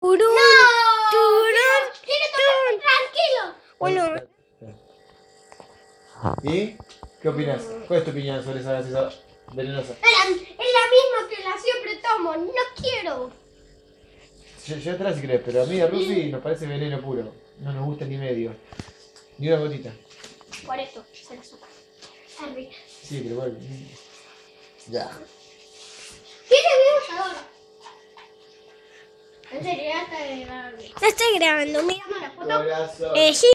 Turun, ¡No! turun. ¡Quiero tomar tranquilo! Bueno, ¿Y? ¿Qué opinas? ¿Cuál es tu opinión sobre esa gaseosa venenosa? Es la, es la misma que la siempre tomo. No quiero. Yo, yo atrás si crees, pero a mí a Rufi nos parece veneno puro. No nos gusta ni medio. Ni una gotita. Por eso, se la azúcar. Sí, pero bueno. Ya. Estoy grabando. La foto. eh, sí.